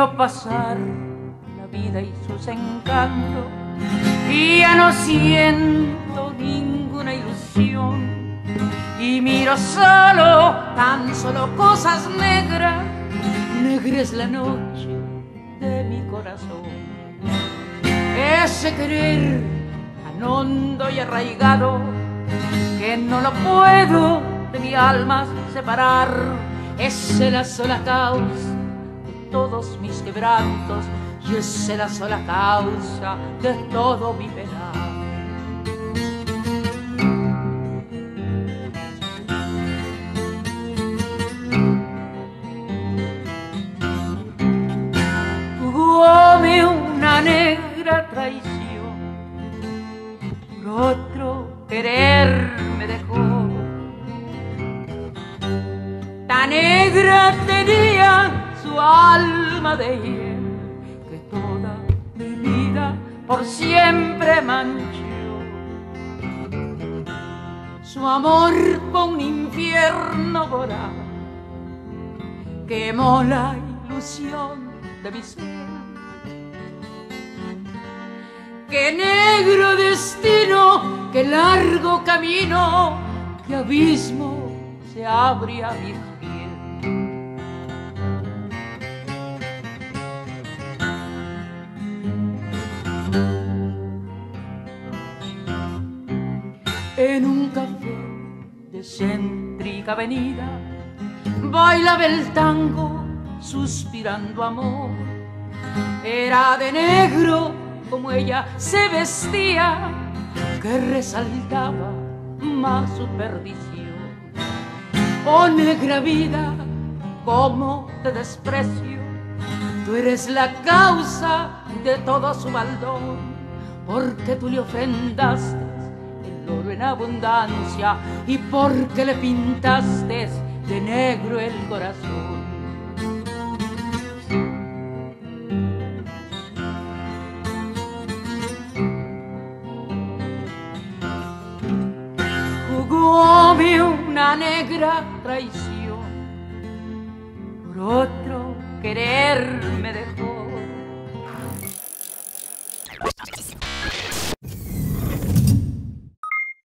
Pasar la vida y sus encantos. Y ya no siento ninguna ilusión. Y miro solo, tan solo cosas negras, negra es la noche de mi corazón. Ese querer tan hondo y arraigado que no lo puedo de mi alma separar, es la sola causa todos mis quebrantos y es la sola causa de todo mi penar. Una negra traición, por otro querer me dejó. Tan negra tenía su alma de hiel que toda mi vida por siempre manchó. Su amor con un infierno voraz quemó la ilusión de mi ser. Qué negro destino, qué largo camino, qué abismo se abre a mis En un café de céntrica avenida bailaba el tango suspirando amor. Era de negro como ella se vestía, que resaltaba más su perdición. Oh negra vida, cómo te desprecio, tú eres la causa de todo su baldón, porque tú le ofrendaste el en abundancia y porque le pintaste de negro el corazón. Jugóme una negra traición, por otro querer me dejó.